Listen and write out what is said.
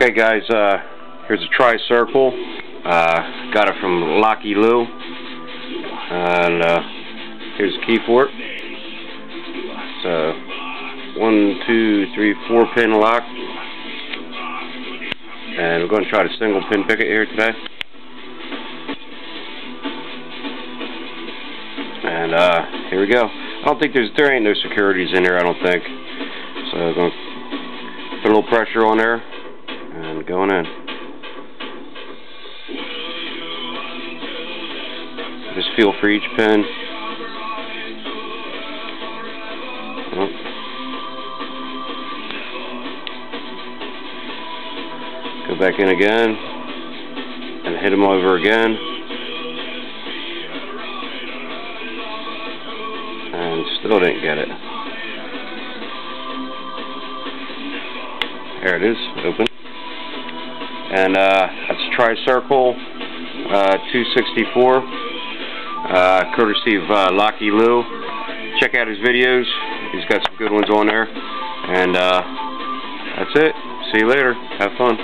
Okay guys, uh, here's a tri-circle. Uh, got it from Lockylew. And uh, here's a key for it. So, one, two, three, four pin lock. And we're going to try to single pin pick it here today. And uh, here we go. I don't think there's, there ain't no securities in here, I don't think. So I'm going to put a little pressure on there going in. Just feel for each pin. Go back in again and hit them over again. And still didn't get it. There it is, open. And uh, that's Tri-Circle uh, 264, uh, courtesy of uh, Lockylew. Check out his videos. He's got some good ones on there. And uh, that's it. See you later. Have fun.